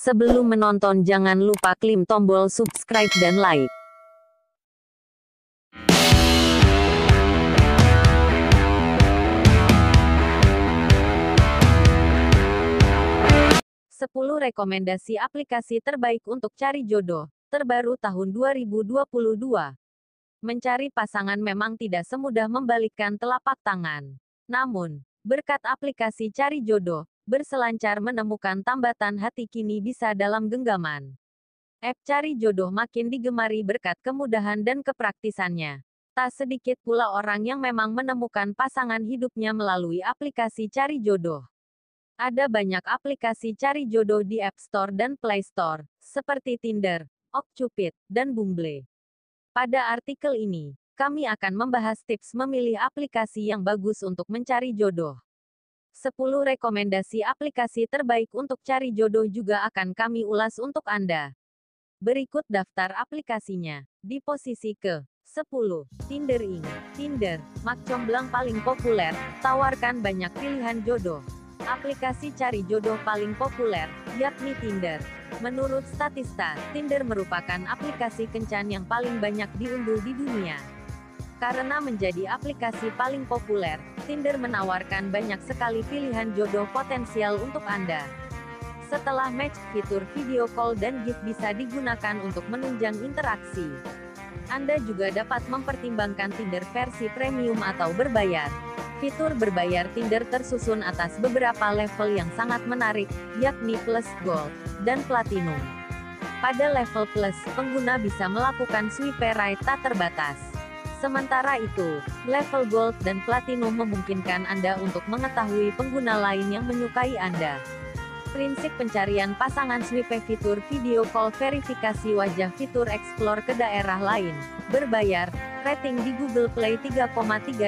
Sebelum menonton jangan lupa klik tombol subscribe dan like. Sepuluh rekomendasi aplikasi terbaik untuk cari jodoh, terbaru tahun 2022. Mencari pasangan memang tidak semudah membalikkan telapak tangan. Namun, berkat aplikasi cari jodoh, berselancar menemukan tambatan hati kini bisa dalam genggaman. App cari jodoh makin digemari berkat kemudahan dan kepraktisannya. Tak sedikit pula orang yang memang menemukan pasangan hidupnya melalui aplikasi cari jodoh. Ada banyak aplikasi cari jodoh di App Store dan Play Store, seperti Tinder, OkCupid, dan Bumble. Pada artikel ini, kami akan membahas tips memilih aplikasi yang bagus untuk mencari jodoh. 10 rekomendasi aplikasi terbaik untuk cari jodoh juga akan kami ulas untuk Anda. Berikut daftar aplikasinya. Di posisi ke 10. Tinder Inc. Tinder, mak comblang paling populer, tawarkan banyak pilihan jodoh aplikasi cari jodoh paling populer, yakni Tinder. Menurut statista, Tinder merupakan aplikasi kencan yang paling banyak diunduh di dunia. Karena menjadi aplikasi paling populer, Tinder menawarkan banyak sekali pilihan jodoh potensial untuk Anda. Setelah match, fitur video call dan gift bisa digunakan untuk menunjang interaksi. Anda juga dapat mempertimbangkan Tinder versi premium atau berbayar. Fitur berbayar Tinder tersusun atas beberapa level yang sangat menarik, yakni Plus, Gold, dan Platinum. Pada level Plus, pengguna bisa melakukan swipe right tak terbatas. Sementara itu, level Gold dan Platinum memungkinkan Anda untuk mengetahui pengguna lain yang menyukai Anda. Prinsip pencarian pasangan swipe fitur video call verifikasi wajah fitur explore ke daerah lain, berbayar, Rating di Google Play 3,3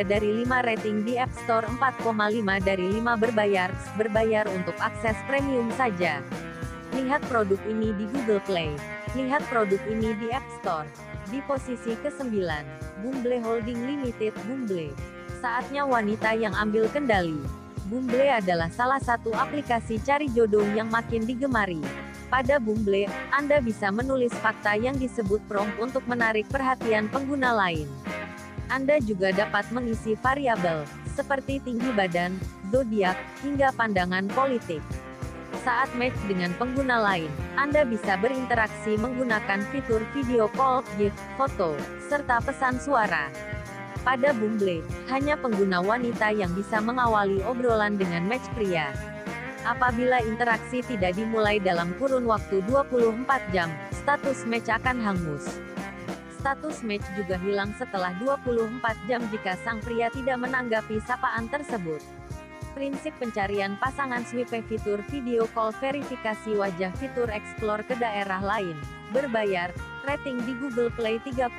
dari 5 rating di App Store 4,5 dari 5 berbayar, berbayar untuk akses premium saja. Lihat produk ini di Google Play. Lihat produk ini di App Store. Di posisi ke-9, Bumble Holding Limited Bumble. Saatnya wanita yang ambil kendali. Bumble adalah salah satu aplikasi cari jodoh yang makin digemari. Pada Bumble, Anda bisa menulis fakta yang disebut prompt untuk menarik perhatian pengguna lain. Anda juga dapat mengisi variabel, seperti tinggi badan, zodiak, hingga pandangan politik. Saat match dengan pengguna lain, Anda bisa berinteraksi menggunakan fitur video call, GIF, foto, serta pesan suara. Pada Bumble, hanya pengguna wanita yang bisa mengawali obrolan dengan match pria. Apabila interaksi tidak dimulai dalam kurun waktu 24 jam, status match akan hangus. Status match juga hilang setelah 24 jam jika sang pria tidak menanggapi sapaan tersebut. Prinsip pencarian pasangan swipe fitur video call verifikasi wajah fitur explore ke daerah lain. Berbayar, rating di Google Play 3,2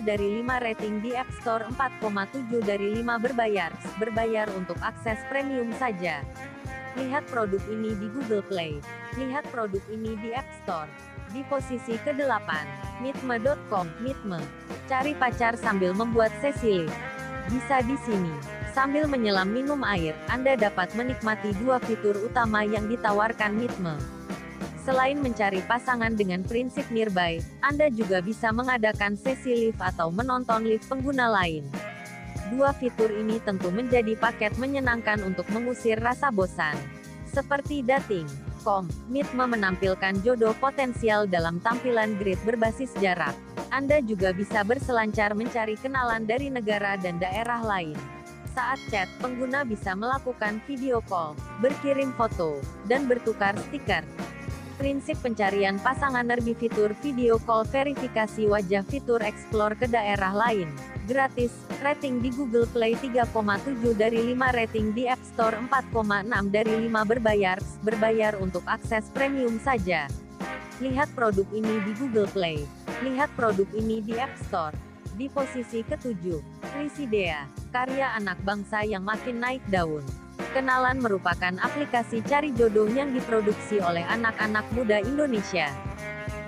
dari 5 rating di App Store 4,7 dari 5 berbayar, berbayar untuk akses premium saja. Lihat produk ini di Google Play. Lihat produk ini di App Store. Di posisi ke-8, Mitme.com, Mitme. Cari pacar sambil membuat sesi. Bisa di sini. Sambil menyelam minum air, Anda dapat menikmati dua fitur utama yang ditawarkan Mitme. Selain mencari pasangan dengan prinsip nearby, Anda juga bisa mengadakan sesi lift atau menonton lift pengguna lain. Dua fitur ini tentu menjadi paket menyenangkan untuk mengusir rasa bosan. Seperti dating, com, Mitme menampilkan jodoh potensial dalam tampilan grid berbasis jarak. Anda juga bisa berselancar mencari kenalan dari negara dan daerah lain. Saat chat, pengguna bisa melakukan video call, berkirim foto, dan bertukar stiker. Prinsip pencarian pasangan nerbi fitur video call verifikasi wajah fitur explore ke daerah lain gratis, rating di Google Play 3,7 dari 5 rating di App Store 4,6 dari 5 berbayar, berbayar untuk akses premium saja. Lihat produk ini di Google Play. Lihat produk ini di App Store. Di posisi ketujuh, Krisidea, karya anak bangsa yang makin naik daun. Kenalan merupakan aplikasi cari jodoh yang diproduksi oleh anak-anak muda Indonesia.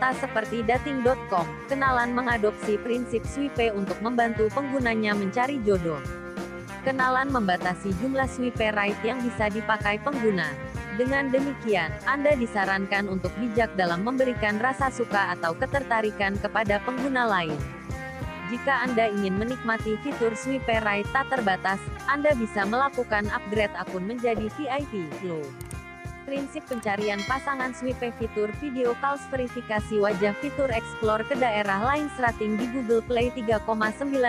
Tak seperti dating.com, kenalan mengadopsi prinsip swipe untuk membantu penggunanya mencari jodoh. Kenalan membatasi jumlah swipe right yang bisa dipakai pengguna. Dengan demikian, Anda disarankan untuk bijak dalam memberikan rasa suka atau ketertarikan kepada pengguna lain. Jika Anda ingin menikmati fitur Swipe Right tak terbatas, Anda bisa melakukan upgrade akun menjadi VIP Low. Prinsip pencarian pasangan Swipe fitur video calls verifikasi wajah fitur explore ke daerah lain rating di Google Play 3,9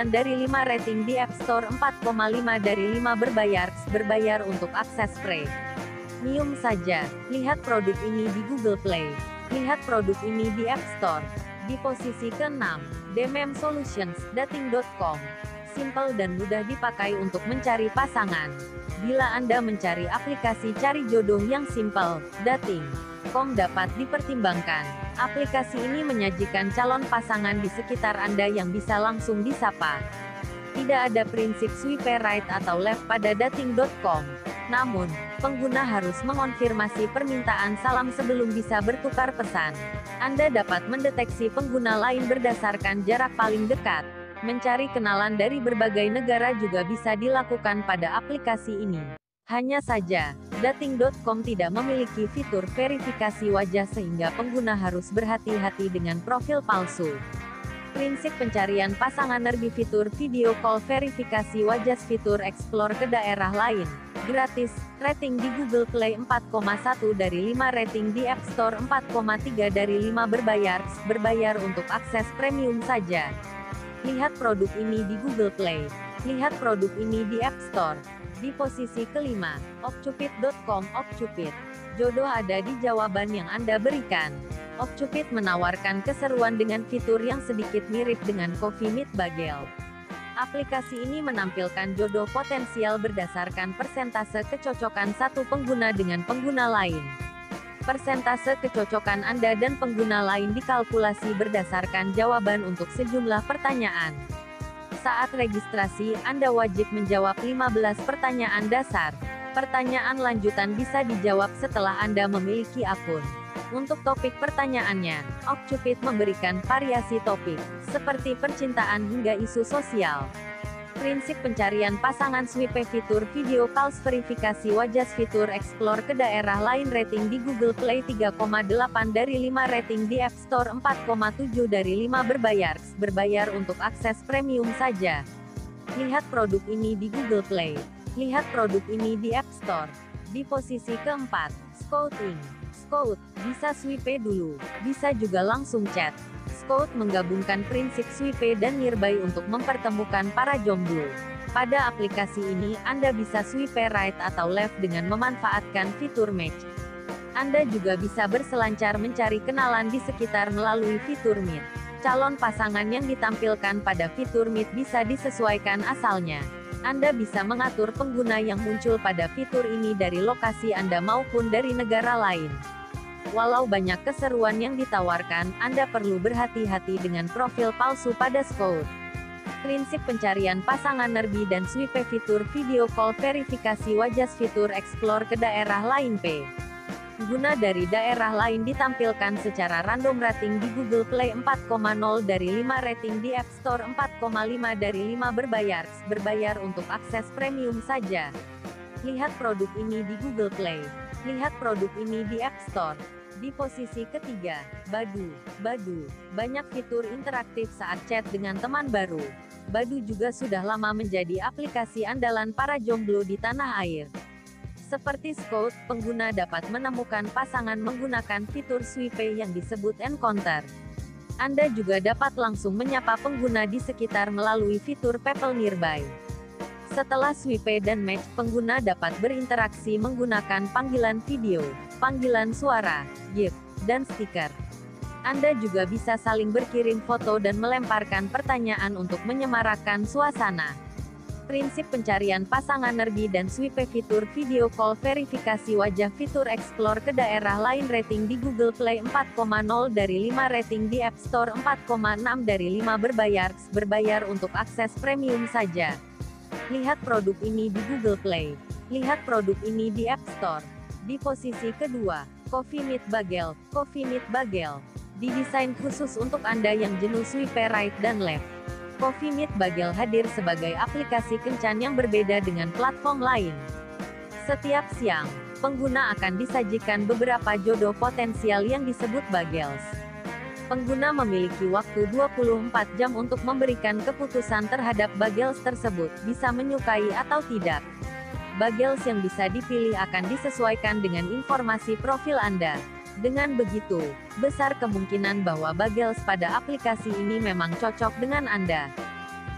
dari 5 rating di App Store 4,5 dari 5 berbayar, berbayar untuk akses premium saja. Lihat produk ini di Google Play. Lihat produk ini di App Store. Di posisi ke-6, Demem Solutions, dating.com. Simple dan mudah dipakai untuk mencari pasangan. Bila Anda mencari aplikasi cari jodoh yang simple, dating.com dapat dipertimbangkan. Aplikasi ini menyajikan calon pasangan di sekitar Anda yang bisa langsung disapa. Tidak ada prinsip swipe right atau left pada dating.com. Namun, pengguna harus mengonfirmasi permintaan salam sebelum bisa bertukar pesan. Anda dapat mendeteksi pengguna lain berdasarkan jarak paling dekat. Mencari kenalan dari berbagai negara juga bisa dilakukan pada aplikasi ini. Hanya saja, dating.com tidak memiliki fitur verifikasi wajah sehingga pengguna harus berhati-hati dengan profil palsu. Prinsip pencarian pasangan nerbi fitur video call verifikasi wajah fitur explore ke daerah lain. Gratis, rating di Google Play 4,1 dari 5 rating di App Store 4,3 dari 5 berbayar, berbayar untuk akses premium saja. Lihat produk ini di Google Play. Lihat produk ini di App Store. Di posisi kelima, okcupid.com Okcupid. Jodoh ada di jawaban yang Anda berikan. Okcupid menawarkan keseruan dengan fitur yang sedikit mirip dengan Coffee Meet Bagel. Aplikasi ini menampilkan jodoh potensial berdasarkan persentase kecocokan satu pengguna dengan pengguna lain. Persentase kecocokan Anda dan pengguna lain dikalkulasi berdasarkan jawaban untuk sejumlah pertanyaan. Saat registrasi, Anda wajib menjawab 15 pertanyaan dasar. Pertanyaan lanjutan bisa dijawab setelah Anda memiliki akun. Untuk topik pertanyaannya, Okcupid memberikan variasi topik, seperti percintaan hingga isu sosial. Prinsip pencarian pasangan swipe fitur video calls verifikasi wajah fitur explore ke daerah lain rating di Google Play 3,8 dari 5 rating di App Store 4,7 dari 5 berbayar, berbayar untuk akses premium saja. Lihat produk ini di Google Play. Lihat produk ini di App Store. Di posisi keempat, Scouting. Scout, bisa swipe dulu, bisa juga langsung chat. Scout menggabungkan prinsip swipe dan nearby untuk mempertemukan para jomblo. Pada aplikasi ini, Anda bisa swipe right atau left dengan memanfaatkan fitur match. Anda juga bisa berselancar mencari kenalan di sekitar melalui fitur Meet. Calon pasangan yang ditampilkan pada fitur Meet bisa disesuaikan asalnya. Anda bisa mengatur pengguna yang muncul pada fitur ini dari lokasi Anda maupun dari negara lain. Walau banyak keseruan yang ditawarkan, Anda perlu berhati-hati dengan profil palsu pada Scout. Prinsip pencarian pasangan nerbi dan swipe fitur video call verifikasi wajah fitur explore ke daerah lain P. Guna dari daerah lain ditampilkan secara random rating di Google Play 4,0 dari 5 rating di App Store 4,5 dari 5 berbayar, berbayar untuk akses premium saja. Lihat produk ini di Google Play. Lihat produk ini di App Store. Di posisi ketiga, Badu. Badu, banyak fitur interaktif saat chat dengan teman baru. Badu juga sudah lama menjadi aplikasi andalan para jomblo di tanah air. Seperti Scout, pengguna dapat menemukan pasangan menggunakan fitur swipe yang disebut encounter. Anda juga dapat langsung menyapa pengguna di sekitar melalui fitur People Nearby. Setelah swipe dan match, pengguna dapat berinteraksi menggunakan panggilan video panggilan suara, GIF, dan stiker. Anda juga bisa saling berkirim foto dan melemparkan pertanyaan untuk menyemarakan suasana. Prinsip pencarian pasangan nerbi dan swipe fitur video call verifikasi wajah fitur explore ke daerah lain rating di Google Play 4,0 dari 5 rating di App Store 4,6 dari 5 berbayar, berbayar untuk akses premium saja. Lihat produk ini di Google Play. Lihat produk ini di App Store. Di posisi kedua, Coffee Meet Bagel. Coffee Meet Bagel didesain khusus untuk Anda yang jenuh swipe right dan left. Coffee Meet Bagel hadir sebagai aplikasi kencan yang berbeda dengan platform lain. Setiap siang, pengguna akan disajikan beberapa jodoh potensial yang disebut bagels. Pengguna memiliki waktu 24 jam untuk memberikan keputusan terhadap bagels tersebut, bisa menyukai atau tidak. Bagels yang bisa dipilih akan disesuaikan dengan informasi profil Anda. Dengan begitu, besar kemungkinan bahwa bagels pada aplikasi ini memang cocok dengan Anda.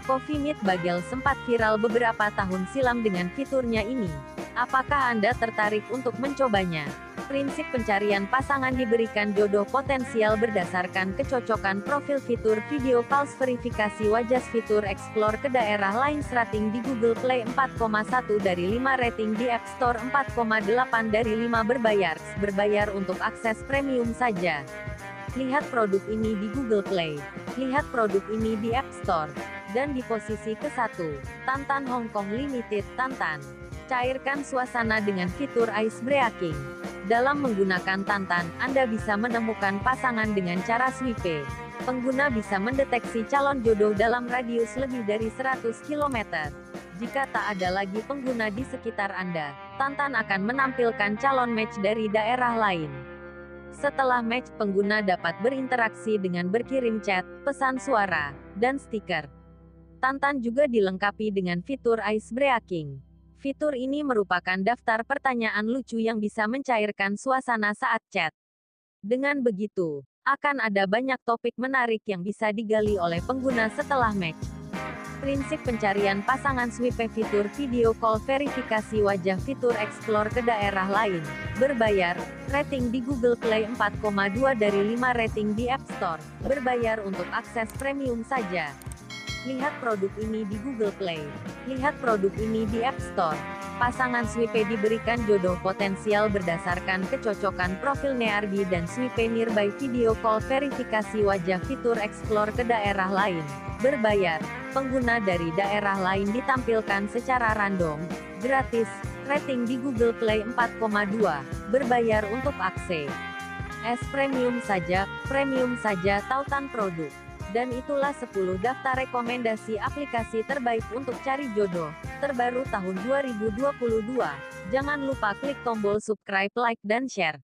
Coffee Meet Bagel sempat viral beberapa tahun silam dengan fiturnya ini. Apakah Anda tertarik untuk mencobanya? Prinsip pencarian pasangan diberikan jodoh potensial berdasarkan kecocokan profil fitur video calls verifikasi wajah fitur explore ke daerah lain rating di Google Play 4,1 dari 5 rating di App Store 4,8 dari 5 berbayar, berbayar untuk akses premium saja. Lihat produk ini di Google Play. Lihat produk ini di App Store. Dan di posisi ke-1, Tantan Hong Kong Limited Tantan. Cairkan suasana dengan fitur Ice Breaking. Dalam menggunakan Tantan, Anda bisa menemukan pasangan dengan cara swipe. Pengguna bisa mendeteksi calon jodoh dalam radius lebih dari 100 km. Jika tak ada lagi pengguna di sekitar Anda, Tantan akan menampilkan calon match dari daerah lain. Setelah match, pengguna dapat berinteraksi dengan berkirim chat, pesan suara, dan stiker. Tantan juga dilengkapi dengan fitur Ice Breaking. Fitur ini merupakan daftar pertanyaan lucu yang bisa mencairkan suasana saat chat. Dengan begitu, akan ada banyak topik menarik yang bisa digali oleh pengguna setelah match. Prinsip pencarian pasangan swipe fitur video call verifikasi wajah fitur explore ke daerah lain. Berbayar, rating di Google Play 4,2 dari 5 rating di App Store. Berbayar untuk akses premium saja. Lihat produk ini di Google Play. Lihat produk ini di App Store. Pasangan Swipe diberikan jodoh potensial berdasarkan kecocokan profil Nearby dan Swipe Nearby Video Call verifikasi wajah fitur Explore ke daerah lain. Berbayar, pengguna dari daerah lain ditampilkan secara random, gratis, rating di Google Play 4,2, berbayar untuk akses. S premium saja, premium saja tautan produk. Dan itulah 10 daftar rekomendasi aplikasi terbaik untuk cari jodoh, terbaru tahun 2022. Jangan lupa klik tombol subscribe, like, dan share.